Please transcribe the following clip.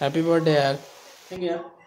happy birthday yaar thank you.